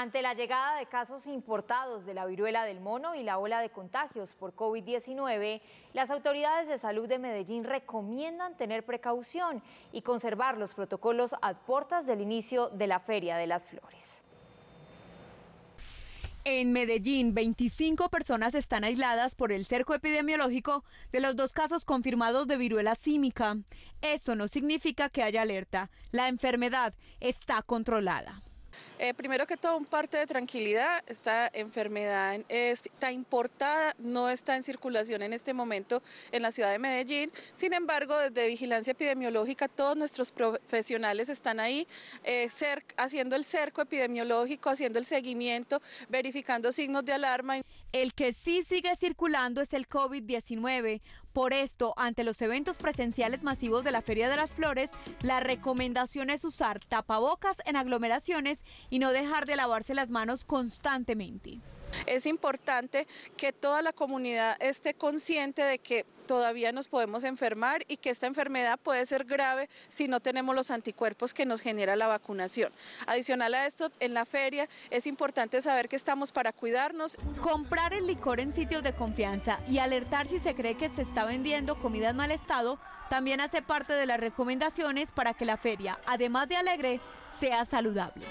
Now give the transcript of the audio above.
Ante la llegada de casos importados de la viruela del mono y la ola de contagios por COVID-19, las autoridades de salud de Medellín recomiendan tener precaución y conservar los protocolos a puertas del inicio de la Feria de las Flores. En Medellín, 25 personas están aisladas por el cerco epidemiológico de los dos casos confirmados de viruela símica. Eso no significa que haya alerta. La enfermedad está controlada. Eh, primero que todo, un parte de tranquilidad. Esta enfermedad está importada, no está en circulación en este momento en la ciudad de Medellín. Sin embargo, desde Vigilancia Epidemiológica, todos nuestros profesionales están ahí eh, haciendo el cerco epidemiológico, haciendo el seguimiento, verificando signos de alarma. El que sí sigue circulando es el COVID-19. Por esto, ante los eventos presenciales masivos de la Feria de las Flores, la recomendación es usar tapabocas en aglomeraciones y no dejar de lavarse las manos constantemente. Es importante que toda la comunidad esté consciente de que todavía nos podemos enfermar y que esta enfermedad puede ser grave si no tenemos los anticuerpos que nos genera la vacunación. Adicional a esto, en la feria es importante saber que estamos para cuidarnos. Comprar el licor en sitios de confianza y alertar si se cree que se está vendiendo comida en mal estado también hace parte de las recomendaciones para que la feria, además de alegre, sea saludable.